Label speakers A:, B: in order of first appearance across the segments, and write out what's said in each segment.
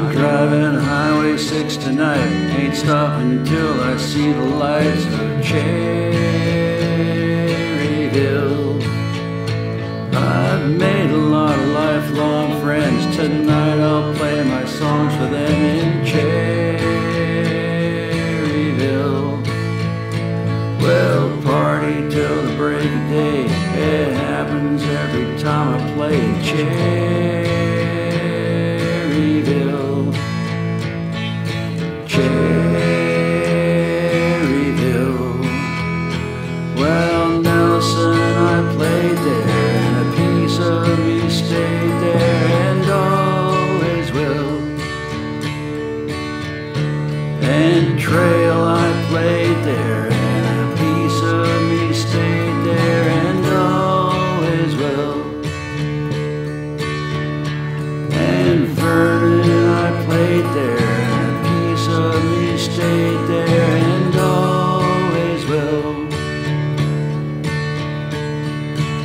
A: driving Highway 6 tonight. Ain't stopping until I see the lights of Cherryville. I've made a lot of lifelong friends. Tonight I'll play my songs for them in Cherryville. Well, party till the break of day. It happens every time I play Cherryville.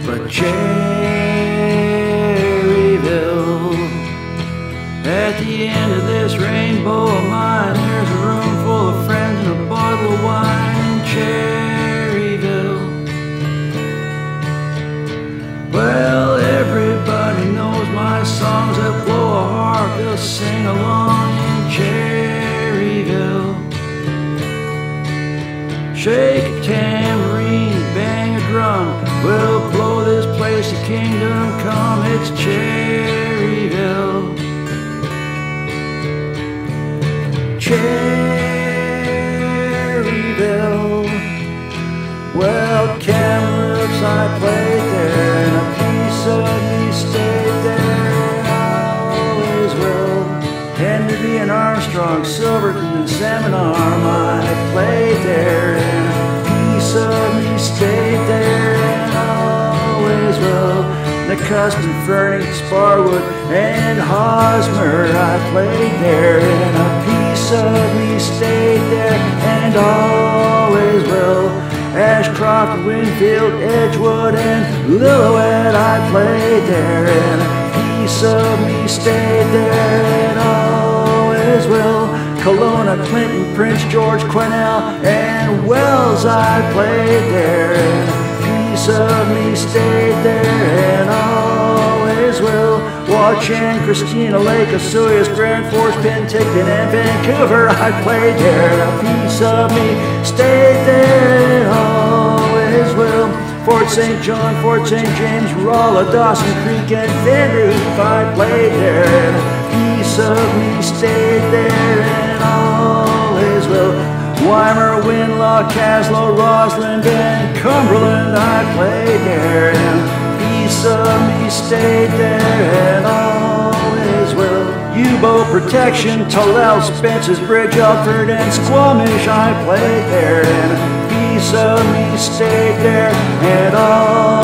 A: But Cherryville, at the end of this rainbow of mine, there's a room full of friends and a bottle of wine in Cherryville. Well, everybody knows my songs that blow a heart. They'll sing along in Cherryville. Shake a tambourine, Armstrong, Silverton and Salmon Arm, I played there, and a piece of me stayed there, and always will. The Custom Fernie, Sparwood, and Hosmer, I played there, and a piece of me stayed there, and always will. Ashcroft, Winfield, Edgewood, and Lillooet, I played there, and a piece of me stayed Kelowna, Clinton, Prince George, Quesnel, and Wells, I played there, and piece of me stayed there, and always will. Watching Christina Lake, Osoyoos, Grand Forks, Penticton, and Vancouver, I played there, a piece of me stayed there, and always will. Fort St. John, Fort St. James, Rolla, Dawson Creek, and Fenreef, I played there, and a piece of me stayed there, and always will. Ymir, Winlaw, Kaslo, Rossland, and Cumberland, I played there, and piece of me stayed there, and always will. U-boat protection, Tolel, Spence's Bridge, Alfred, and Squamish, I played there, and piece of me stayed there, and always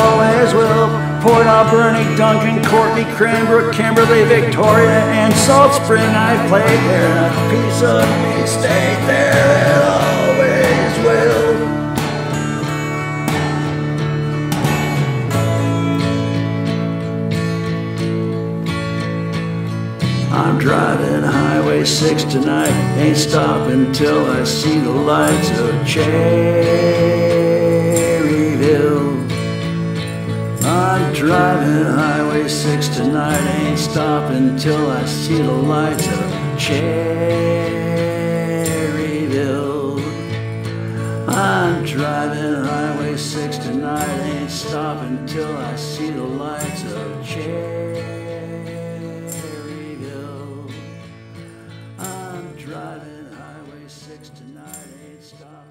A: Port Alberni, Duncan, Courtenay, Cranbrook, Kimberley, Victoria, and Salt Spring, I played there, a piece of me stayed there, and always will. I'm driving Highway 6 tonight, ain't stopping till I see the lights of Cherryville. driving Highway 6 tonight. Ain't stopping till I see the lights of Cherryville. I'm driving Highway 6 tonight. Ain't stopping till I see the lights of Cherryville. I'm driving Highway 6 tonight. Ain't stopping.